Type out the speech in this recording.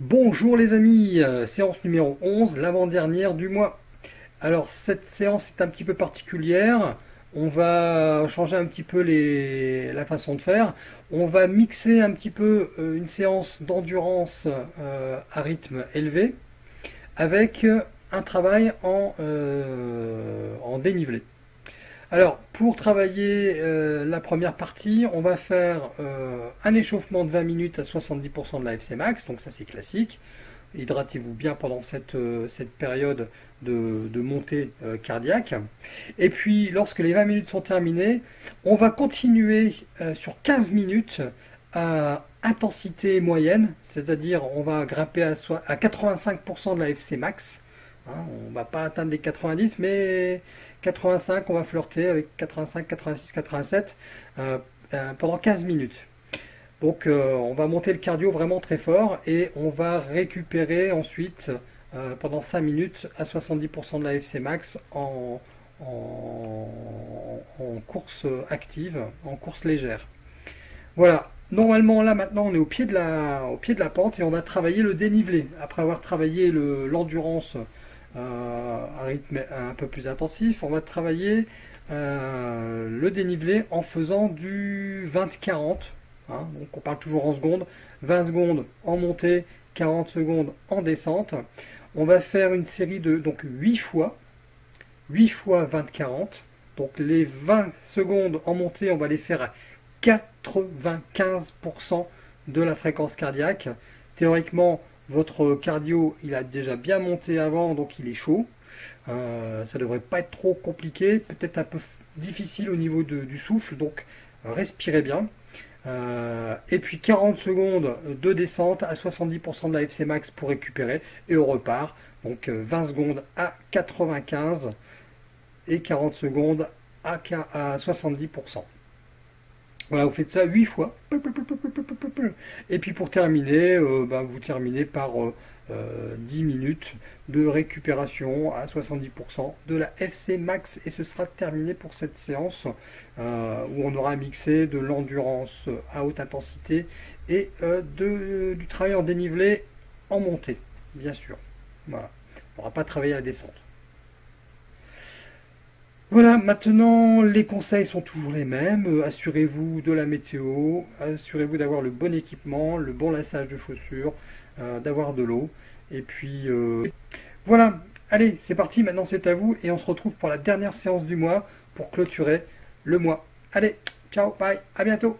Bonjour les amis, euh, séance numéro 11, l'avant-dernière du mois. Alors cette séance est un petit peu particulière, on va changer un petit peu la façon de faire. On va mixer un petit peu euh, une séance d'endurance euh, à rythme élevé avec un travail en dénivelé. Alors, pour travailler la première partie, on va faire un échauffement de 20 minutes à 70% de la FC max, donc ça c'est classique. Hydratez-vous bien pendant cette, euh, période de, montée euh, cardiaque. Et puis, lorsque les 20 minutes sont terminées, on va continuer euh, sur 15 minutes à intensité moyenne, c'est-à-dire on va grimper à, à 85% de la FC max. Hein, on ne va pas atteindre les 90, mais 85, on va flirter avec 85, 86, 87 pendant 15 minutes. Donc euh, on va monter le cardio vraiment très fort et on va récupérer ensuite euh, pendant 5 minutes à 70% de la FC max en, course active, en course légère. Voilà, normalement là maintenant on est au pied de la, au pied de la pente et on va travailler le dénivelé. Après avoir travaillé l'endurance à rythme un peu plus intensif, on va travailler le dénivelé en faisant du 20-40 Hein, donc on parle toujours en secondes. 20 secondes en montée, 40 secondes en descente. On va faire une série de donc 8 fois. 8 fois 20-40. Donc les 20 secondes en montée, on va les faire à 95% de la fréquence cardiaque. Théoriquement, votre cardio, il a déjà bien monté avant, donc il est chaud. Euh, ça ne devrait pas être trop compliqué, peut-être un peu difficile au niveau du souffle, donc respirez bien. Euh, et puis 40 secondes de descente à 70% de la FC max pour récupérer et on repart. Donc 20 euh, secondes à 95 et 40 secondes à, 70%. Voilà, vous faites ça 8 fois. Et puis pour terminer, euh, ben, vous terminez par 10 euh, minutes de récupération à 70% de la FC Max et ce sera terminé pour cette séance euh, où on aura mixé de l'endurance à haute intensité et euh, de, du travail en dénivelé en montée, bien sûr. Voilà, on n'aura pas travaillé à la descente. Voilà, maintenant les conseils sont toujours les mêmes. assurez-vous de la météo, assurez-vous d'avoir le bon équipement, le bon lassage de chaussures, euh, d'avoir de l'eau. Et puis euh, voilà, allez, c'est parti, maintenant c'est à vous et on se retrouve pour la dernière séance du mois pour clôturer le mois. Allez, ciao, bye, à bientôt